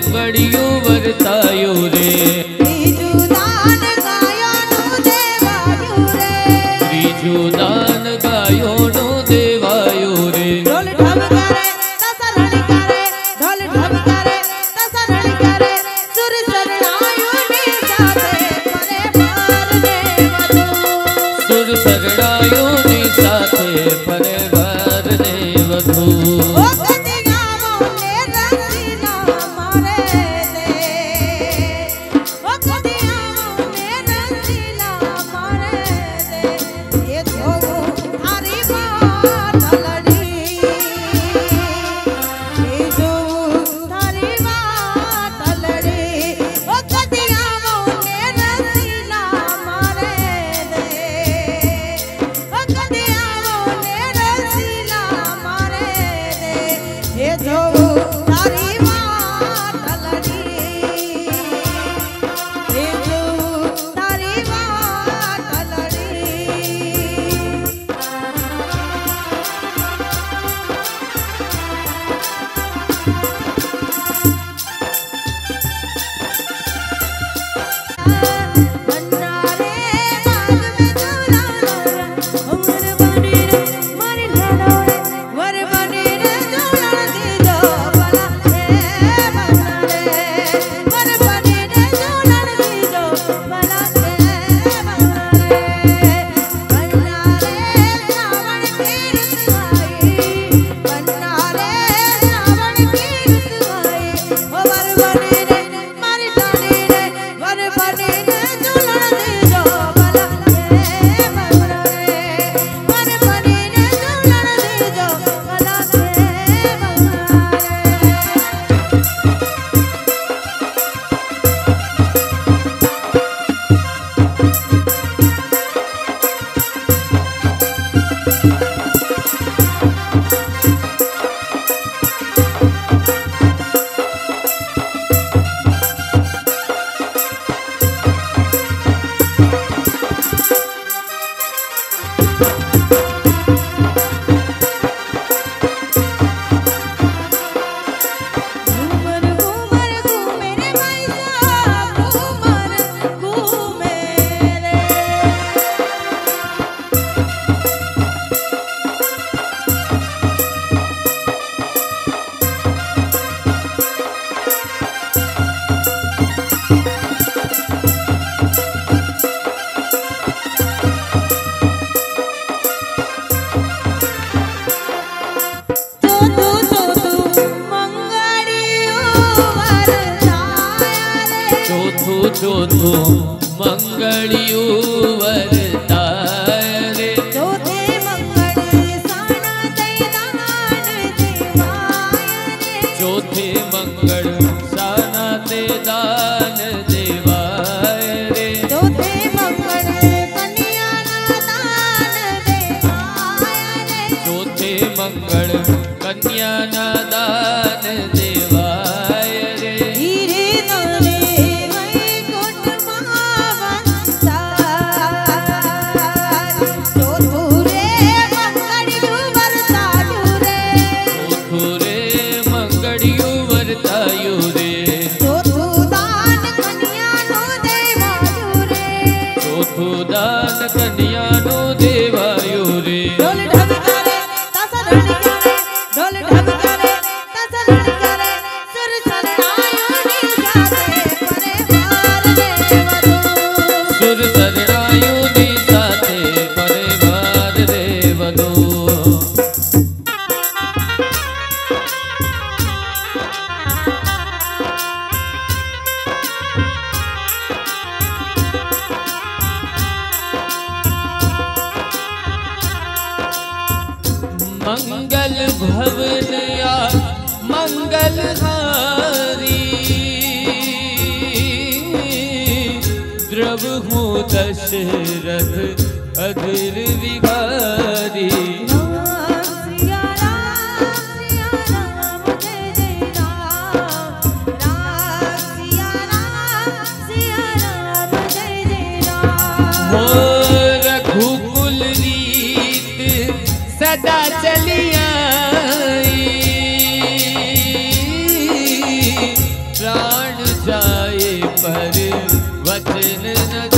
पकड़ियो वरतायो रे। चौथो चौथो मंगलयूवरता मंगल भवन या मंगलहारी द्रव हो दशरथ अधर विहारी। Oh सदा चलिया प्राण जाए पर वचन न